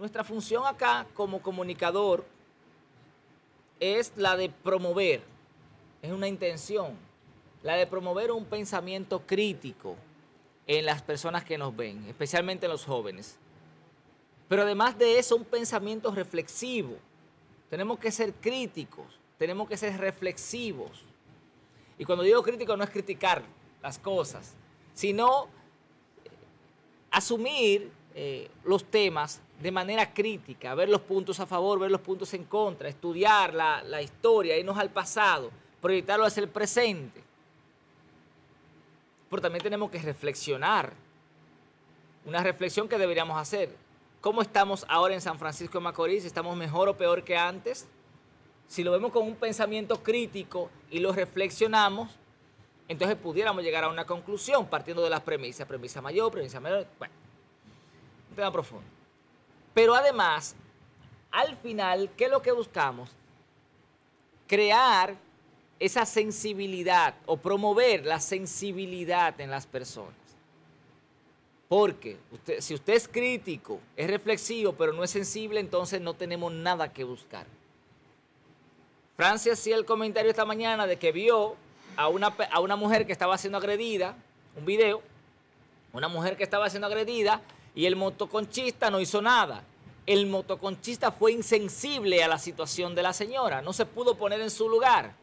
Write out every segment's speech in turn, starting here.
Nuestra función acá como comunicador es la de promover, es una intención, la de promover un pensamiento crítico en las personas que nos ven, especialmente en los jóvenes. Pero además de eso, un pensamiento reflexivo. Tenemos que ser críticos, tenemos que ser reflexivos. Y cuando digo crítico no es criticar las cosas, sino eh, asumir eh, los temas de manera crítica, ver los puntos a favor, ver los puntos en contra, estudiar la, la historia, irnos al pasado, proyectarlo hacia el presente. Pero también tenemos que reflexionar. Una reflexión que deberíamos hacer. ¿Cómo estamos ahora en San Francisco de Macorís? ¿Estamos mejor o peor que antes? Si lo vemos con un pensamiento crítico y lo reflexionamos, entonces pudiéramos llegar a una conclusión partiendo de las premisas. Premisa mayor, premisa menor. Bueno, un tema profundo. Pero además, al final, ¿qué es lo que buscamos? Crear esa sensibilidad o promover la sensibilidad en las personas. Porque usted, si usted es crítico, es reflexivo, pero no es sensible, entonces no tenemos nada que buscar. Francia hacía el comentario esta mañana de que vio a una, a una mujer que estaba siendo agredida, un video, una mujer que estaba siendo agredida y el motoconchista no hizo nada. El motoconchista fue insensible a la situación de la señora, no se pudo poner en su lugar.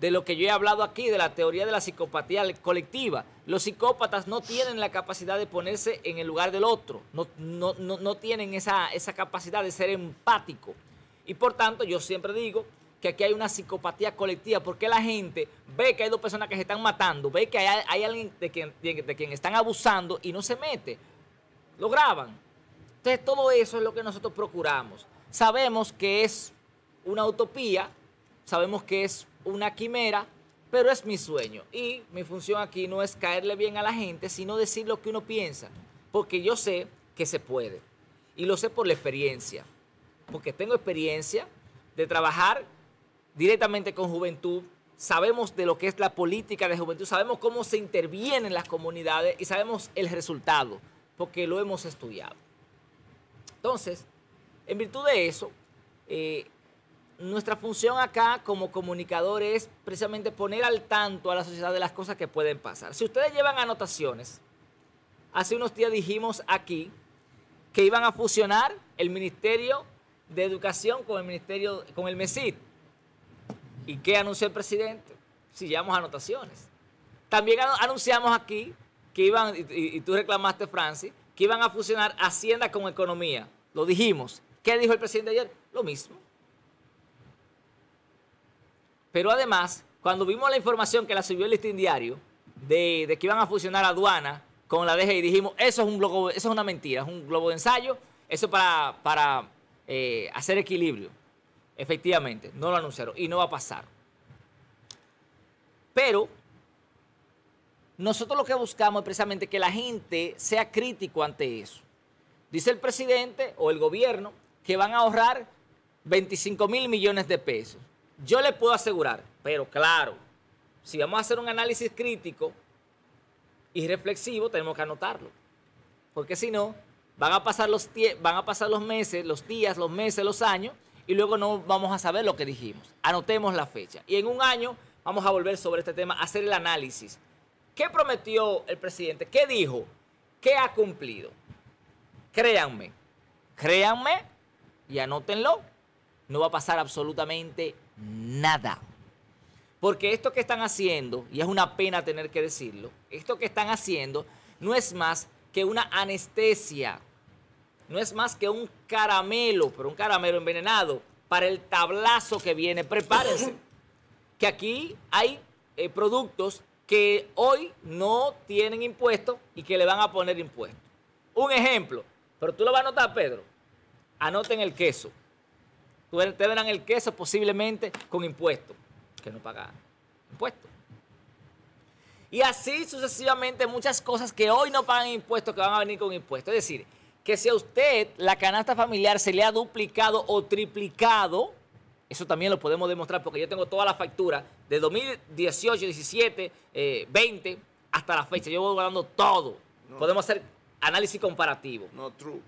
De lo que yo he hablado aquí, de la teoría de la psicopatía colectiva. Los psicópatas no tienen la capacidad de ponerse en el lugar del otro, no, no, tienen esa, esa capacidad de ser empático. Y por tanto, yo siempre digo que aquí hay una psicopatía colectiva, porque la gente ve que hay dos personas que se están matando, ve que hay, hay alguien de quien, de quien están abusando y no se mete lo graban. Entonces todo eso es lo que nosotros procuramos. Sabemos que es una utopía, sabemos que es una quimera, pero es mi sueño. Y mi función aquí no es caerle bien a la gente, sino decir lo que uno piensa, porque yo sé que se puede. Y lo sé por la experiencia, porque tengo experiencia de trabajar directamente con juventud, sabemos de lo que es la política de juventud, sabemos cómo se interviene en las comunidades y sabemos el resultado porque lo hemos estudiado. Entonces, en virtud de eso, eh, nuestra función acá como comunicador es precisamente poner al tanto a la sociedad de las cosas que pueden pasar. Si ustedes llevan anotaciones, hace unos días dijimos aquí que iban a fusionar el Ministerio de Educación con el Ministerio, con el MESID. ¿Y qué anunció el presidente? Si llevamos anotaciones. También anunciamos aquí que iban, y, tú reclamaste, Francis, que iban a fusionar Hacienda con Economía. Lo dijimos. ¿Qué dijo el presidente ayer? Lo mismo. Pero además, cuando vimos la información que la subió el listín diario de, que iban a fusionar aduana con la DGI, dijimos, eso es, un globo, eso es una mentira, es un globo de ensayo, eso para, para eh, hacer equilibrio. Efectivamente, no lo anunciaron y no va a pasar. Pero nosotros lo que buscamos es precisamente que la gente sea crítico ante eso. Dice el presidente o el gobierno que van a ahorrar 25 mil millones de pesos. Yo le puedo asegurar, pero claro, si vamos a hacer un análisis crítico y reflexivo, tenemos que anotarlo. Porque si no, van a pasar los, van a pasar los meses, los días, los meses, los años, y luego no vamos a saber lo que dijimos. Anotemos la fecha. Y en un año vamos a volver sobre este tema, a hacer el análisis ¿Qué prometió el presidente? ¿Qué dijo? ¿Qué ha cumplido? Créanme, créanme y anótenlo, no va a pasar absolutamente nada. Porque esto que están haciendo, y es una pena tener que decirlo, esto que están haciendo no es más que una anestesia, no es más que un caramelo, pero un caramelo envenenado para el tablazo que viene. Prepárense, que aquí hay eh, productos que hoy no tienen impuestos y que le van a poner impuestos. Un ejemplo, pero tú lo vas a anotar, Pedro. Anoten el queso. Ustedes verán el queso posiblemente con impuestos, que no pagan impuestos. Y así sucesivamente muchas cosas que hoy no pagan impuestos que van a venir con impuestos. Es decir, que si a usted la canasta familiar se le ha duplicado o triplicado, eso también lo podemos demostrar porque yo tengo toda la factura de 2018, 17, 20 hasta la fecha. Yo voy guardando todo. Podemos hacer análisis comparativo. No, true.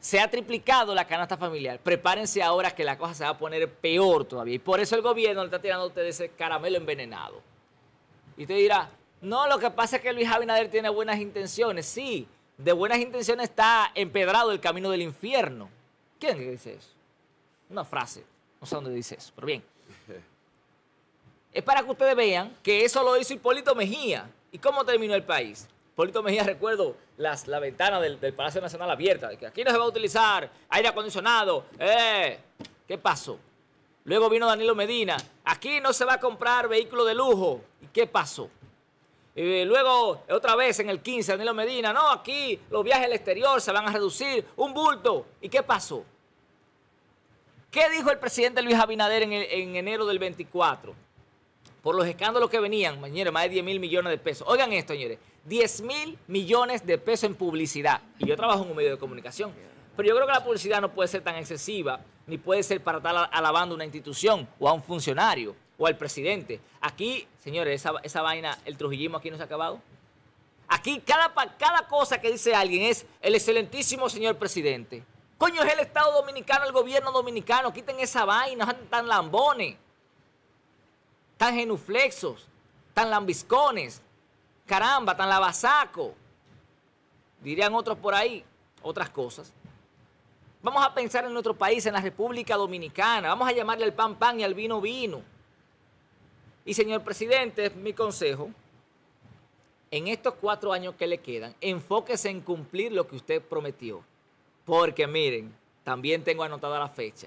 se ha triplicado la canasta familiar. Prepárense ahora que la cosa se va a poner peor todavía. Y por eso el gobierno le está tirando a ustedes ese caramelo envenenado. Y usted dirá, no, lo que pasa es que Luis Abinader tiene buenas intenciones. Sí, de buenas intenciones está empedrado el camino del infierno. ¿Quién dice eso? Una frase. No sé dónde dice eso, pero bien. Es para que ustedes vean que eso lo hizo Hipólito Mejía. ¿Y cómo terminó el país? Hipólito Mejía, recuerdo las, la ventana del, Palacio Nacional abierta, de que aquí no se va a utilizar aire acondicionado. ¡Eh! ¿Qué pasó? Luego vino Danilo Medina. Aquí no se va a comprar vehículo de lujo. ¿Y qué pasó? Y luego, otra vez en el 15, Danilo Medina. No, aquí los viajes al exterior se van a reducir. Un bulto. ¿Y qué pasó? ¿Qué dijo el presidente Luis Abinader en, en enero del 24? Por los escándalos que venían, señores, más de 10 mil millones de pesos. Oigan esto, señores. 10 mil millones de pesos en publicidad. Y yo trabajo en un medio de comunicación. Pero yo creo que la publicidad no puede ser tan excesiva, ni puede ser para estar alabando una institución o a un funcionario o al presidente. Aquí, señores, esa, vaina, el trujillismo aquí no se ha acabado. Aquí cada, cada cosa que dice alguien es el excelentísimo señor presidente. Coño, es el Estado Dominicano, el gobierno dominicano. Quiten esa vaina, tan lambones, tan genuflexos, tan lambiscones. Caramba, tan lavasaco. Dirían otros por ahí otras cosas. Vamos a pensar en nuestro país, en la República Dominicana. Vamos a llamarle al pan pan y al vino vino. Y señor presidente, mi consejo, en estos cuatro años que le quedan, enfóquese en cumplir lo que usted prometió. Porque miren, también tengo anotada la fecha.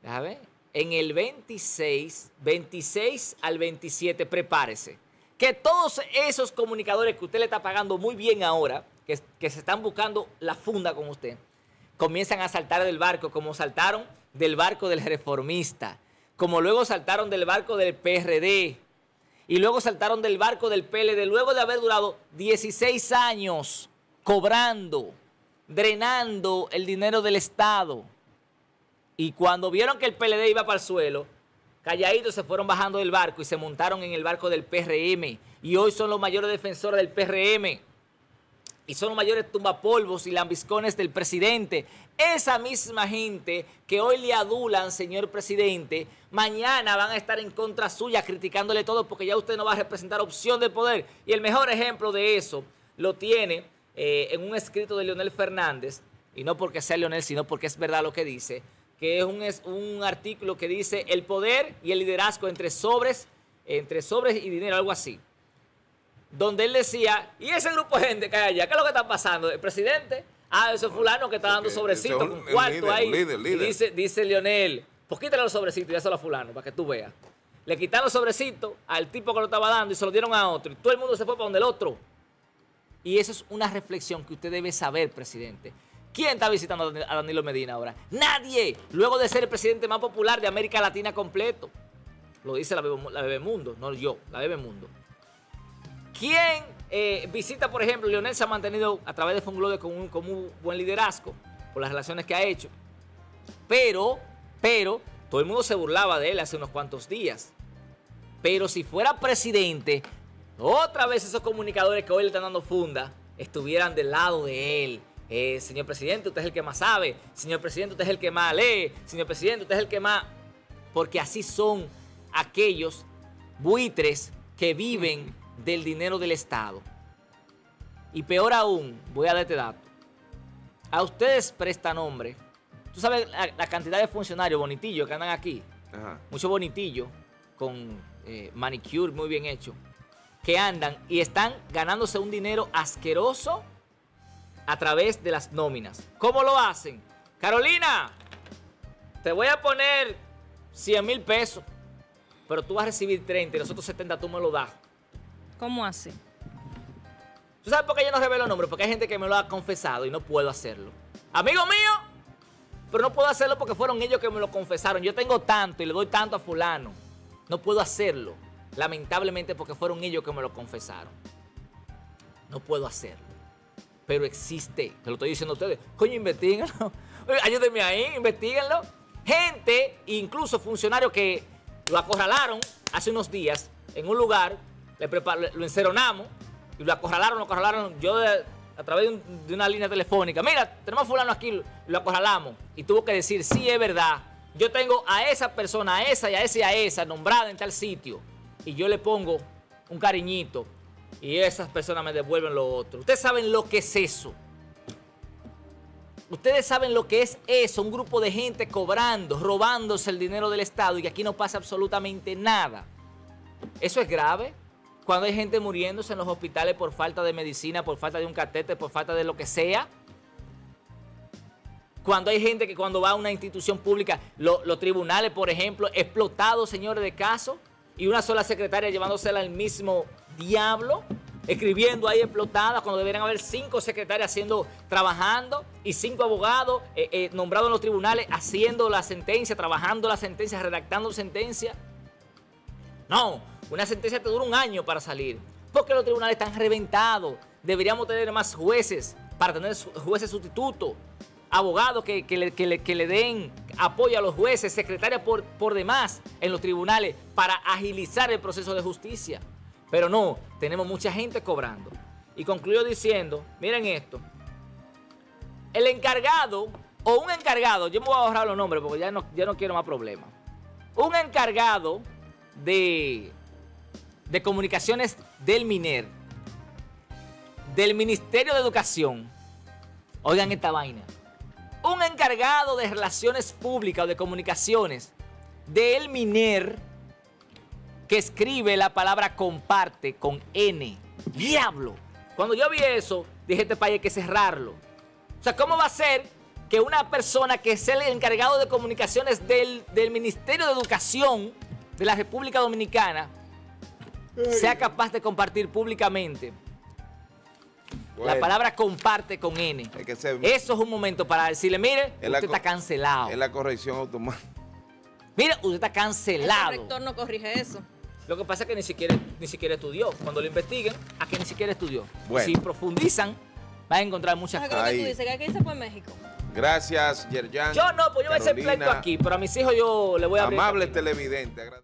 Déjame En el 26, 26 al 27, prepárese. Que todos esos comunicadores que usted le está pagando muy bien ahora, que, se están buscando la funda con usted, comienzan a saltar del barco, como saltaron del barco del reformista, como luego saltaron del barco del PRD, y luego saltaron del barco del PLD, luego de haber durado 16 años cobrando, drenando el dinero del Estado. Y cuando vieron que el PLD iba para el suelo, calladitos se fueron bajando del barco y se montaron en el barco del PRM. Y hoy son los mayores defensores del PRM. Y son los mayores tumbapolvos y lambiscones del presidente. Esa misma gente que hoy le adulan, señor presidente, mañana van a estar en contra suya criticándole todo porque ya usted no va a representar opción de poder. Y el mejor ejemplo de eso lo tiene eh, en un escrito de Leonel Fernández, y no porque sea Leonel, sino porque es verdad lo que dice, que es un, es un artículo que dice el poder y el liderazgo entre sobres, entre sobres y dinero, algo así. Donde él decía, ¿y ese grupo de gente que hay allá? ¿Qué es lo que está pasando? El presidente, ah, ese fulano que está dando sobrecitos con cuarto ahí. Y dice, dice Leonel, pues quítale los sobrecitos y dáselo a fulano para que tú veas. Le quitaron los sobrecitos al tipo que lo estaba dando y se lo dieron a otro. Y todo el mundo se fue para donde el otro. Y eso es una reflexión que usted debe saber, presidente. ¿Quién está visitando a Danilo Medina ahora? Nadie. Luego de ser el presidente más popular de América Latina completo. Lo dice la, Bebemundo, no yo, la Bebemundo. ¿Quién eh, visita, por ejemplo, Leonel se ha mantenido a través de Funglode con un, con un buen liderazgo por las relaciones que ha hecho? Pero, pero, todo el mundo se burlaba de él hace unos cuantos días. Pero si fuera presidente, otra vez esos comunicadores que hoy le están dando funda estuvieran del lado de él eh, señor presidente, usted es el que más sabe, señor presidente, usted es el que más lee, señor presidente, usted es el que más... Porque así son aquellos buitres que viven del dinero del Estado. Y peor aún, voy a darte dato. A ustedes prestan nombre. Tú sabes la, cantidad de funcionarios bonitillos que andan aquí. Muchos bonitillos con eh, manicure muy bien hecho. Que andan y están ganándose un dinero asqueroso a través de las nóminas. ¿Cómo lo hacen? Carolina, te voy a poner 100 mil pesos, pero tú vas a recibir 30 y los otros 70 tú me lo das. ¿Cómo hace? ¿Tú sabes por qué yo no revelo nombres? Porque hay gente que me lo ha confesado y no puedo hacerlo. Amigo mío, pero no puedo hacerlo porque fueron ellos que me lo confesaron. Yo tengo tanto y le doy tanto a fulano. No puedo hacerlo, lamentablemente porque fueron ellos que me lo confesaron. No puedo hacerlo pero existe. Te lo estoy diciendo a ustedes. Coño, investiguenlo. Ayúdenme ahí, investiguenlo. Gente, incluso funcionarios que lo acorralaron hace unos días en un lugar, le lo enceronamos y lo acorralaron, lo acorralaron. Yo a través de, un- de una línea telefónica, mira, tenemos fulano aquí, lo acorralamos. Y tuvo que decir, sí, es verdad. Yo tengo a esa persona, a esa y a esa y a esa, nombrada en tal sitio. Y yo le pongo un cariñito. Y esas personas me devuelven lo otro. Ustedes saben lo que es eso. Ustedes saben lo que es eso, un grupo de gente cobrando, robándose el dinero del Estado y que aquí no pasa absolutamente nada. Eso es grave. Cuando hay gente muriéndose en los hospitales por falta de medicina, por falta de un catete, por falta de lo que sea. Cuando hay gente que cuando va a una institución pública, lo- los tribunales, por ejemplo, explotados, señores, de casos, y una sola secretaria llevándosela al mismo diablo, escribiendo ahí explotada, cuando deberían haber cinco secretarias haciendo, trabajando, y cinco abogados eh, eh, nombrados en los tribunales haciendo la sentencia, trabajando la sentencia, redactando sentencia. No, una sentencia te dura un año para salir. Porque los tribunales están reventados. Deberíamos tener más jueces para tener jueces sustitutos. Abogados que, que le, que le- que le den apoyo a los jueces, secretarias por, por demás en los tribunales para agilizar el proceso de justicia. Pero no, tenemos mucha gente cobrando. Y concluyó diciendo, miren esto, el encargado o un encargado, yo me voy a ahorrar los nombres porque ya no, ya no quiero más problemas. Un encargado de, de comunicaciones del MINER, del Ministerio de Educación, oigan esta vaina, un encargado de relaciones públicas o de comunicaciones del MINER que escribe la palabra comparte con N. Diablo. Cuando yo vi eso, dije, este país hay que cerrarlo. O sea, ¿cómo va a ser que una persona que es el encargado de comunicaciones del, del Ministerio de Educación de la República Dominicana sea capaz de compartir públicamente la palabra comparte con N? que Eso es un momento para decirle, mire, Es usted está cancelado. Es la corrección automática. Mire, usted está El cancelado. corrector no corrige eso. Lo que pasa es que ni siquiera, ni siquiera estudió. Cuando lo investiguen, a que ni siquiera estudió. Bueno. Si profundizan, van a encontrar muchas ¿Sabes cosas. lo que Ahí. tú dices? Que aquí se fue en México. Gracias, Yerjan. Yo no, pues yo voy a hacer pleito aquí, pero a mis hijos yo le voy a abrir. Amable televidente.